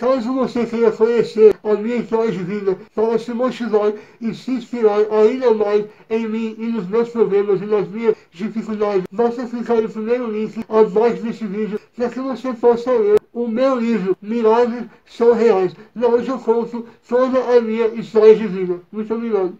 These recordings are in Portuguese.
Caso você queira conhecer a minha história de vida para se motivar e se inspirar ainda mais em mim e nos meus problemas e nas minhas dificuldades, basta clicar no primeiro link abaixo desse vídeo para que você possa ler o meu livro Milagres São Reais, onde eu conto toda a minha história de vida. Muito obrigado.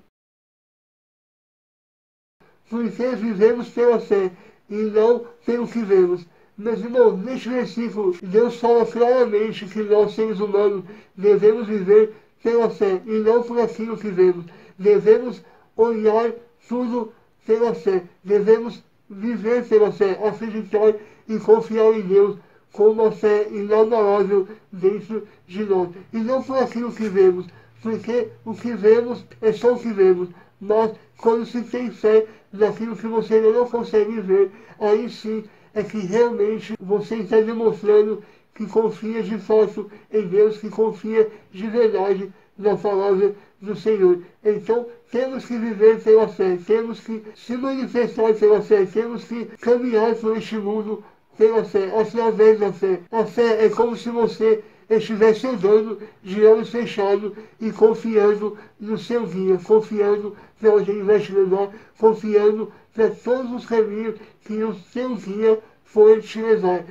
Porque vivemos pela fé e não pelo que vemos. Meus irmãos, neste versículo, Deus fala claramente que nós, seres humanos, devemos viver pela fé e não por aquilo que vemos. Devemos olhar tudo pela fé. Devemos viver pela fé, acreditar e confiar em Deus com uma fé inabalável dentro de nós. E não por aquilo que vemos, porque o que vemos é só o que vemos. Mas quando se tem fé naquilo que você ainda não consegue ver, aí sim é que realmente você está demonstrando que confia de fato em Deus, que confia de verdade na palavra do Senhor. Então, temos que viver pela fé, temos que se manifestar pela fé, temos que caminhar por este mundo pela fé, através da fé. A fé é como se você estivesse andando de olhos fechados e confiando no seu guia, confiando para onde ele vai te levar, confiando para todos os caminhos que o seu guia foi te levar.